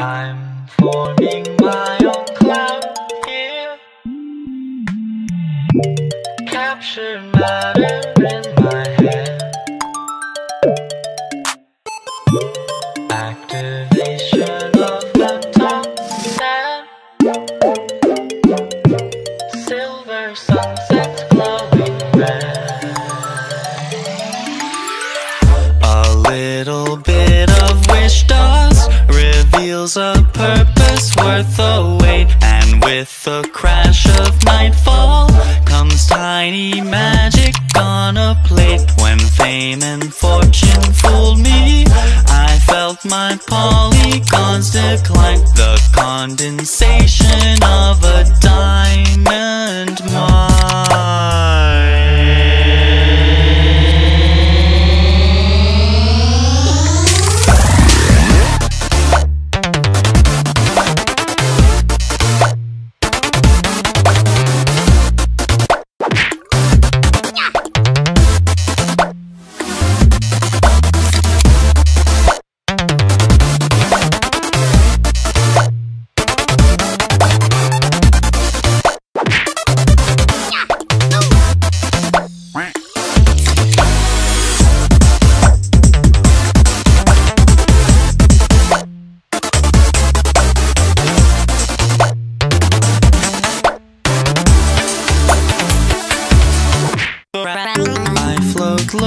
I'm forming my own cloud here. Captured matter in my head. Activation of the tungsten. Silver sunsets glowing red. A little bit And with the crash of nightfall comes tiny magic on a plate. When fame and fortune fooled me, I felt my polygons decline. The condensation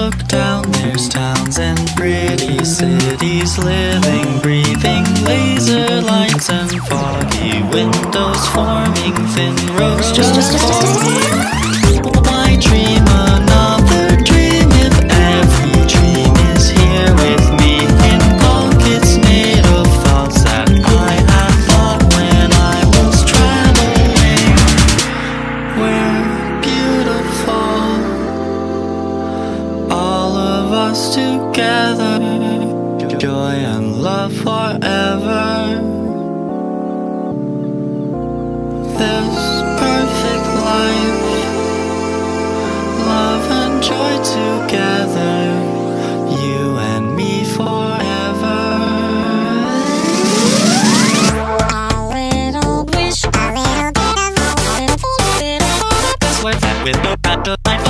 look down, there's towns and pretty cities living, breathing, laser lights and foggy windows forming thin rows. Just together. Joy and love forever. This perfect life. Love and joy together. You and me forever. A little wish, a little bit of hope, with no.